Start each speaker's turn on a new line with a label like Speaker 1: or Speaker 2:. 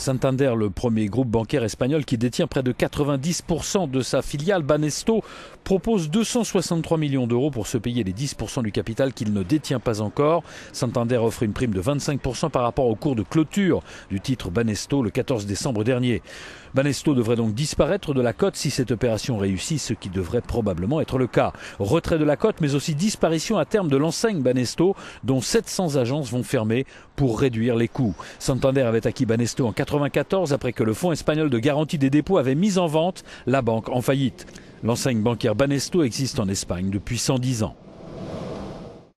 Speaker 1: Santander, le premier groupe bancaire espagnol qui détient près de 90% de sa filiale Banesto, propose 263 millions d'euros pour se payer les 10% du capital qu'il ne détient pas encore. Santander offre une prime de 25% par rapport au cours de clôture du titre Banesto le 14 décembre dernier. Banesto devrait donc disparaître de la cote si cette opération réussit, ce qui devrait probablement être le cas. Retrait de la cote, mais aussi disparition à terme de l'enseigne Banesto, dont 700 agences vont fermer pour réduire les coûts. Santander avait acquis Banesto en 1994 après que le Fonds espagnol de garantie des dépôts avait mis en vente la banque en faillite. L'enseigne bancaire Banesto existe en Espagne depuis 110 ans.